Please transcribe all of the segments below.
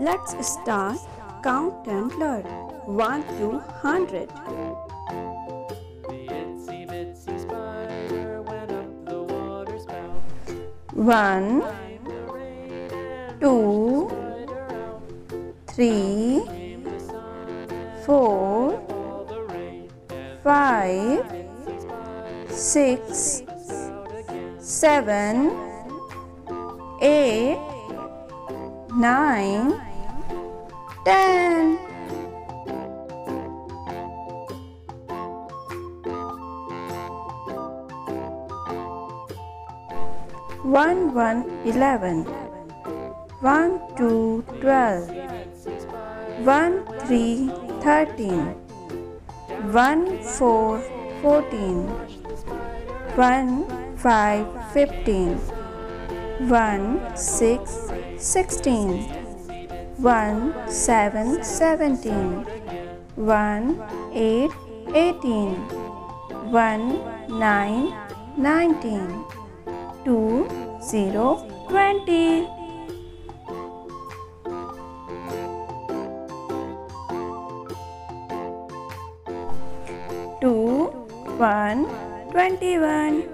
Let's start count and learn 1 to 100. The itsy bitsy spider went up the water spout. 1, Came the rain and 2, 3, Came the sun and 4, all the rain. And 5, 6, 7, 8, 9, 10. One one eleven, one two twelve, one three thirteen, one four fourteen, one five fifteen, one six sixteen, one seven seventeen, one eight eighteen, one nine nineteen, two zero twenty. Two one twenty one,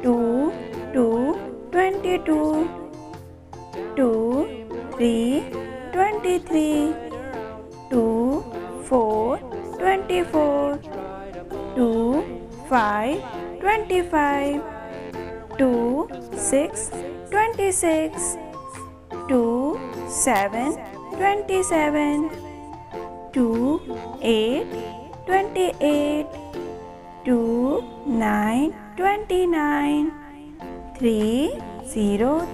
two two twenty two, two three twenty three, two four twenty four, two five twenty five, two six twenty six, two seven twenty seven, two eight twenty eight, two nine twenty nine, three zero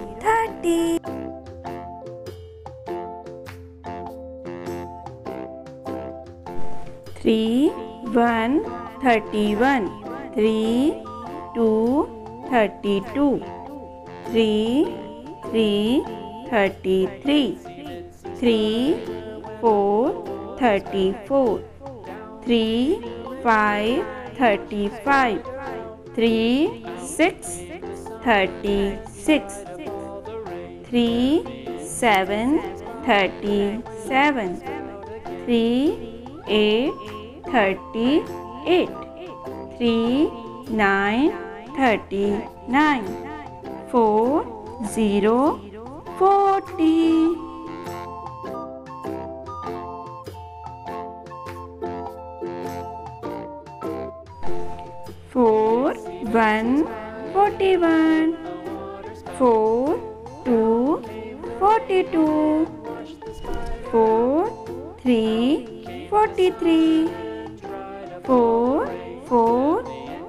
thirty. Three one thirty one, three two thirty two, three three thirty three, three four thirty four, three five thirty five, three six thirty six, three seven thirty seven, three eight thirty eight, three nine thirty nine, four zero forty. Four one forty one, four two forty two, four three forty three, four four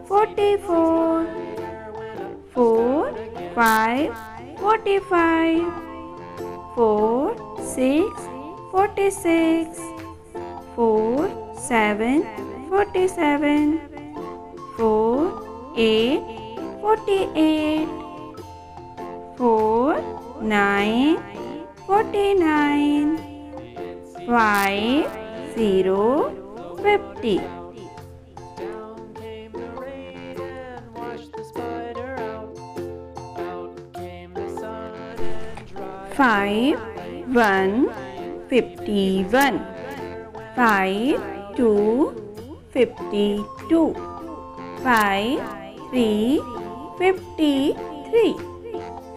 forty four, five forty five, four six forty six, four seven forty seven, four eight forty eight, four nine forty nine, five zero fifty. 5 1 51 5 2 52 5 3 53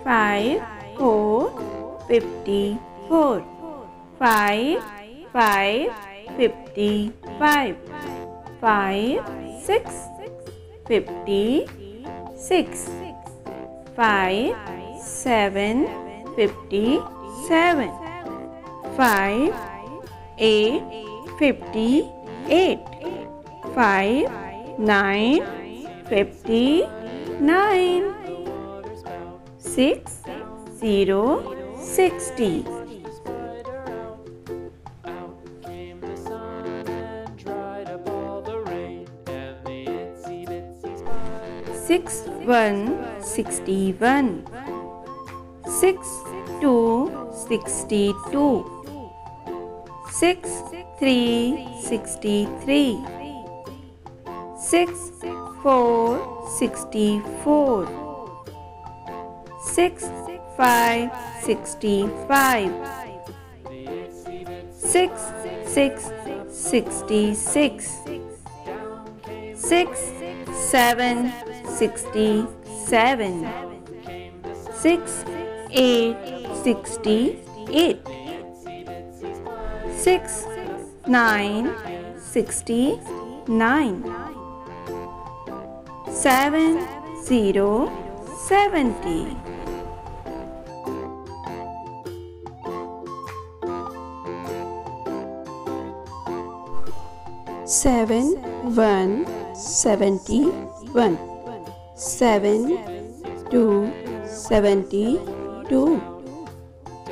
5 4 54 5 5 55 5 6 56 5 7 Five seven fifty seven. Five eight fifty eight. Five nine fifty nine. Six zero sixty. spider out. Out came the sun and dried up all the rain. And the itsy bitsy spider Six one sixty one. Six two sixty two. Six three sixty three. Six four sixty four. Six five sixty five. The six six sixty six six seven sixty seven six eight sixty eight six nine sixty nine seven zero seventy. Seven one seventy one seven two seventy two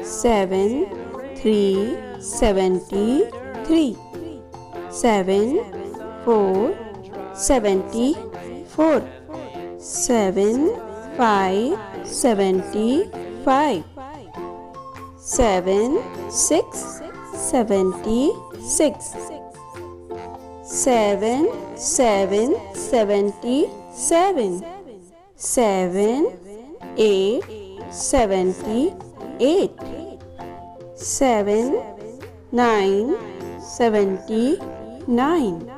seven three seventy three seven four seventy four seven five seventy five seven six seventy six seven seven seventy seven seven eight seventy eight seven nine seventy nine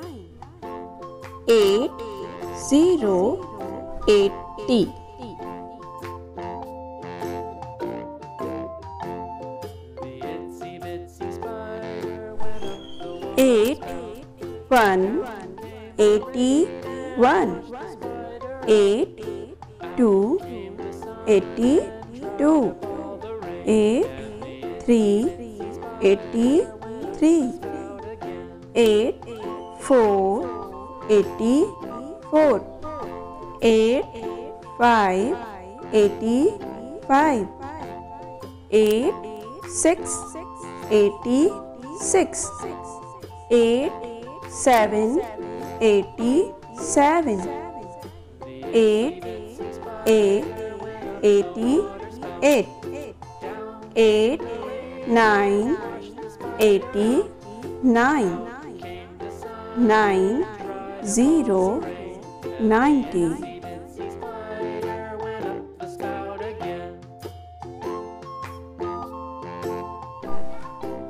eight zero eighty The itsy bitsy spider went up the wall. eight one eighty one eight two eighty two eight three eighty three eight four eighty four eight five eighty five eight six eighty six eight seven eighty seven eight eight eighty eight eight nine eighty nine nine zero ninety.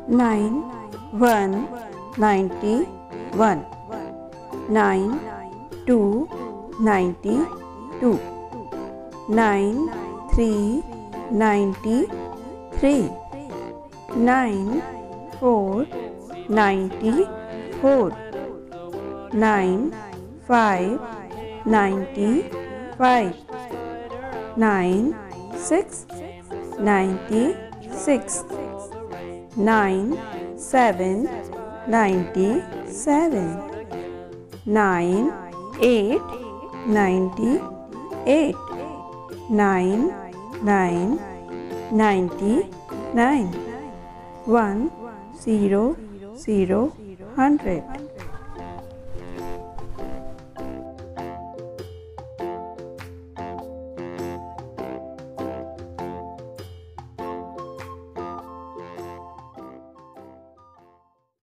Nine one ninety one. Nine two ninety two. Nine three ninety three nine four ninety four nine five ninety five nine six ninety six nine seven ninety seven nine eight ninety eight nine nine ninety nine one zero zero hundred